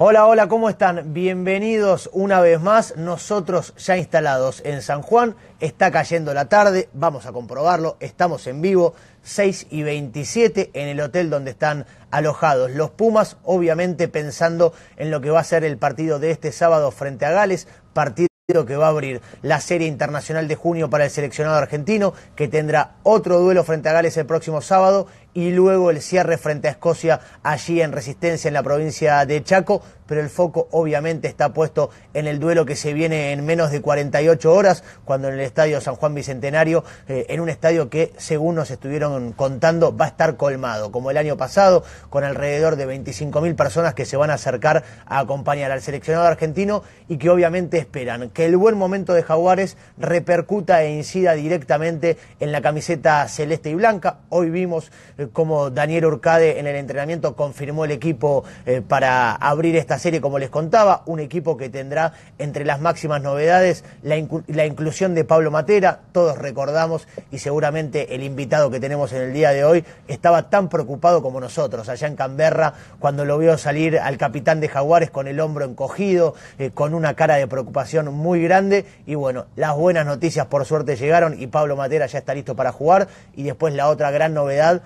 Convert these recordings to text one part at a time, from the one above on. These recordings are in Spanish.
Hola, hola, ¿cómo están? Bienvenidos una vez más. Nosotros ya instalados en San Juan. Está cayendo la tarde, vamos a comprobarlo. Estamos en vivo, 6 y 27, en el hotel donde están alojados los Pumas, obviamente pensando en lo que va a ser el partido de este sábado frente a Gales. Partido que va a abrir la Serie Internacional de junio para el seleccionado argentino, que tendrá otro duelo frente a Gales el próximo sábado y luego el cierre frente a Escocia allí en Resistencia en la provincia de Chaco, pero el foco obviamente está puesto en el duelo que se viene en menos de 48 horas, cuando en el estadio San Juan Bicentenario, eh, en un estadio que según nos estuvieron contando va a estar colmado, como el año pasado, con alrededor de 25.000 personas que se van a acercar a acompañar al seleccionado argentino y que obviamente esperan que el buen momento de Jaguares repercuta e incida directamente en la camiseta celeste y blanca. Hoy vimos eh, como Daniel Urcade en el entrenamiento confirmó el equipo eh, para abrir esta serie, como les contaba, un equipo que tendrá entre las máximas novedades la, la inclusión de Pablo Matera, todos recordamos y seguramente el invitado que tenemos en el día de hoy estaba tan preocupado como nosotros allá en Canberra cuando lo vio salir al capitán de Jaguares con el hombro encogido, eh, con una cara de preocupación muy grande. Y bueno, las buenas noticias por suerte llegaron y Pablo Matera ya está listo para jugar. Y después la otra gran novedad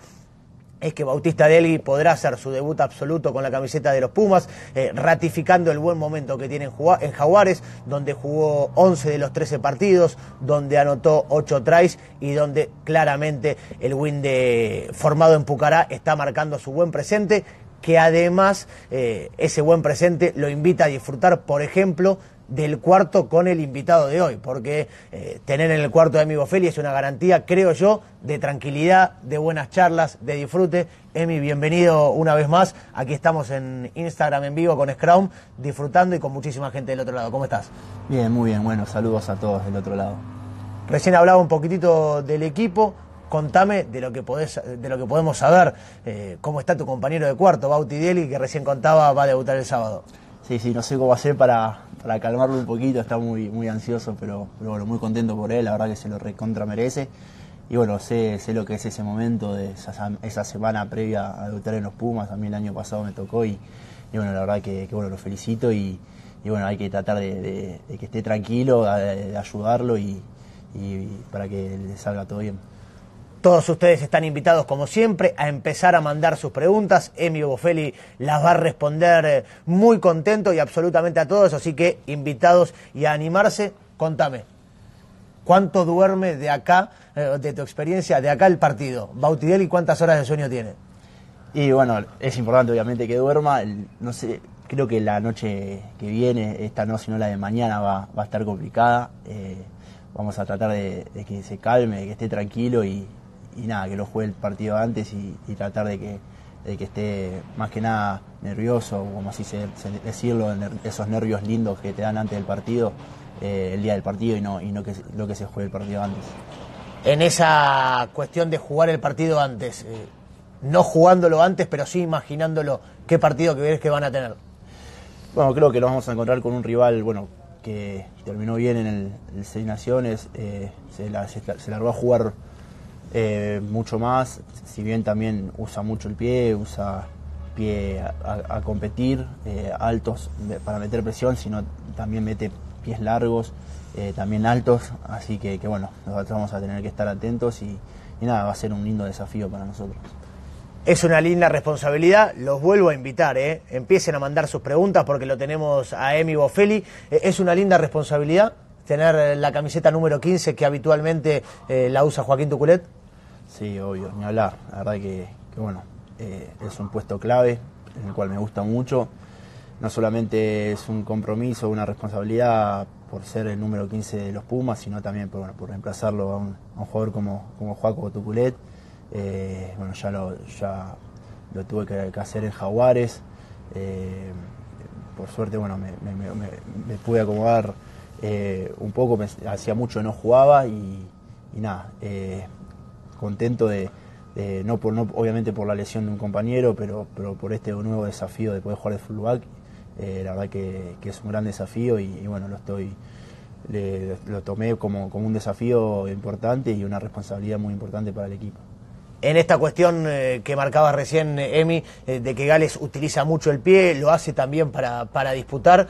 es que Bautista Delgui podrá hacer su debut absoluto con la camiseta de los Pumas, eh, ratificando el buen momento que tiene en Jaguares, donde jugó 11 de los 13 partidos, donde anotó 8 tries y donde claramente el win de formado en Pucará está marcando su buen presente que además eh, ese buen presente lo invita a disfrutar, por ejemplo, del cuarto con el invitado de hoy, porque eh, tener en el cuarto de Amigo Feli es una garantía, creo yo, de tranquilidad, de buenas charlas, de disfrute. Emi, bienvenido una vez más. Aquí estamos en Instagram en vivo con Scrum, disfrutando y con muchísima gente del otro lado. ¿Cómo estás? Bien, muy bien. Bueno, saludos a todos del otro lado. Recién hablaba un poquitito del equipo. Contame de lo que podés, de lo que podemos saber. Eh, ¿Cómo está tu compañero de cuarto, Bauti Deli, que recién contaba va a debutar el sábado? Sí, sí, no sé cómo hacer para, para calmarlo un poquito, está muy, muy ansioso, pero, bueno, muy contento por él, la verdad que se lo recontra merece. Y bueno, sé, sé lo que es ese momento, de esa, semana previa a debutar en los Pumas, a mí el año pasado me tocó y, bueno, la verdad que, bueno, lo felicito y, bueno, hay que tratar de, que esté tranquilo, de, ayudarlo y para que le salga todo bien. Todos ustedes están invitados, como siempre, a empezar a mandar sus preguntas. Emio Bofeli las va a responder eh, muy contento y absolutamente a todos, así que invitados y a animarse. Contame, ¿cuánto duerme de acá, eh, de tu experiencia, de acá el partido? Bautidel y cuántas horas de sueño tiene. Y bueno, es importante obviamente que duerma. No sé, creo que la noche que viene, esta no, sino la de mañana, va, a estar complicada. Eh, vamos a tratar de, que se calme, de que esté tranquilo y, y nada, que lo juegue el partido antes y, tratar de que, que esté más que nada nervioso, como así se, decirlo, esos nervios lindos que te dan antes del partido, eh, el día del partido y no, y no que, lo que se juegue el partido antes. En esa cuestión de jugar el partido antes, eh, no jugándolo antes, pero sí imaginándolo, ¿qué partido que ves que van a tener? Bueno, creo que lo vamos a encontrar con un rival, bueno, que terminó bien en el, Seis Naciones, eh, se, la, se, se largó a jugar eh, mucho más, si bien también usa mucho el pie, usa pie a, competir, eh, altos para meter presión, sino también mete pies largos, eh, también altos, así que, bueno, nosotros vamos a tener que estar atentos y, nada, va a ser un lindo desafío para nosotros. Es una linda responsabilidad, los vuelvo a invitar, empiecen a mandar sus preguntas porque lo tenemos a Emi Bofeli, es una linda responsabilidad tener la camiseta número 15 que habitualmente la usa Joaquín Tuculet. Sí, obvio, ni hablar. La verdad que, bueno, eh, es un puesto clave en el cual me gusta mucho. No solamente es un compromiso, una responsabilidad por ser el número 15 de los Pumas, sino también por, bueno, por reemplazarlo a un, jugador como, como Joaco Tuculet. Eh, bueno, ya lo, ya lo tuve que, hacer en Jaguares. Eh, por suerte, bueno, me, pude acomodar un poco, hacía mucho no jugaba y nada, contento de, no, por, no obviamente por la lesión de un compañero, pero, pero por este nuevo desafío de poder jugar de fullback. Eh, la verdad que, es un gran desafío y, bueno, lo estoy lo tomé como, como, un desafío importante y una responsabilidad muy importante para el equipo. en esta cuestión eh, que marcaba recién eh, Emi, de que Gales utiliza mucho el pie, lo hace también para, para disputar,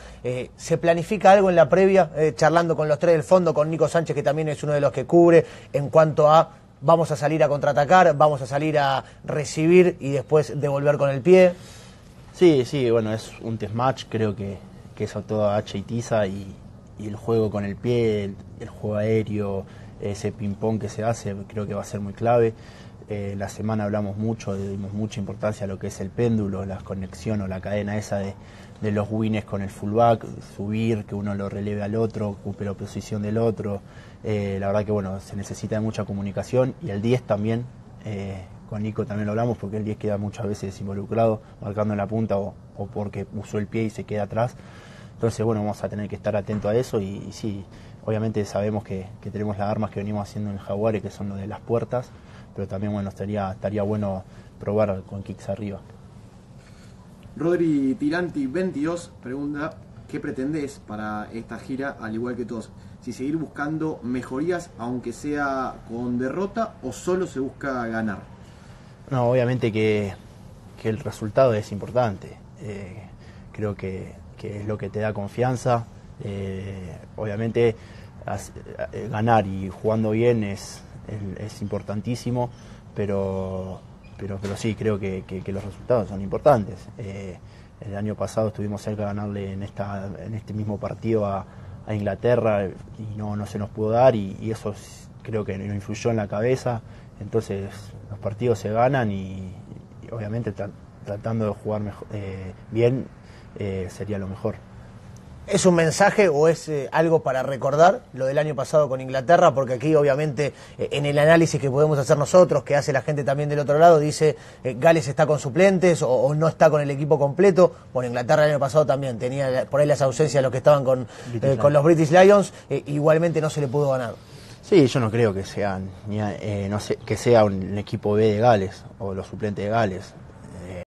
¿se planifica algo en la previa, charlando con los tres del fondo, con Nico Sánchez, que también es uno de los que cubre, en cuanto a vamos a salir a contraatacar, vamos a salir a recibir y después devolver con el pie? Sí, sí, bueno, es un test match, creo que, que es todo H y tiza y, el juego con el pie, el juego aéreo, ese ping-pong que se hace, creo que va a ser muy clave. Eh, la semana hablamos mucho, dimos mucha importancia a lo que es el péndulo, la conexión o la cadena esa de, los wins con el fullback, subir, que uno lo releve al otro, ocupe la posición del otro. Eh, la verdad que bueno, se necesita de mucha comunicación y el 10 también, eh, con Nico también lo hablamos porque el 10 queda muchas veces involucrado, marcando en la punta o, porque usó el pie y se queda atrás. Entonces bueno, vamos a tener que estar atentos a eso y, sí, obviamente sabemos que, que, tenemos las armas que venimos haciendo en el Jaguar que son lo de las puertas pero también bueno, estaría, estaría bueno probar con kicks arriba. Rodri Tiranti 22 pregunta, ¿qué pretendés para esta gira al igual que todos? Si seguir buscando mejorías aunque sea con derrota o solo se busca ganar. No, obviamente que, el resultado es importante. Eh, creo que, es lo que te da confianza. Eh, obviamente eh, ganar y jugando bien es, es, importantísimo, pero, pero, pero sí, creo que, los resultados son importantes. Eh, el año pasado estuvimos cerca de ganarle en, esta, en este mismo partido a, Inglaterra y no, no se nos pudo dar y, eso creo que nos influyó en la cabeza. Entonces los partidos se ganan y, obviamente tratando de jugar mejor, eh, bien sería lo mejor. ¿Es un mensaje o es eh, algo para recordar lo del año pasado con Inglaterra? Porque aquí obviamente eh, en el análisis que podemos hacer nosotros, que hace la gente también del otro lado, dice eh, Gales está con suplentes o, no está con el equipo completo. Bueno, Inglaterra el año pasado también tenía por ahí las ausencias de los que estaban con, con los British Lions, igualmente no se le pudo ganar. Sí, yo no creo que sea, no sé, que sea un equipo B de Gales o los suplentes de Gales.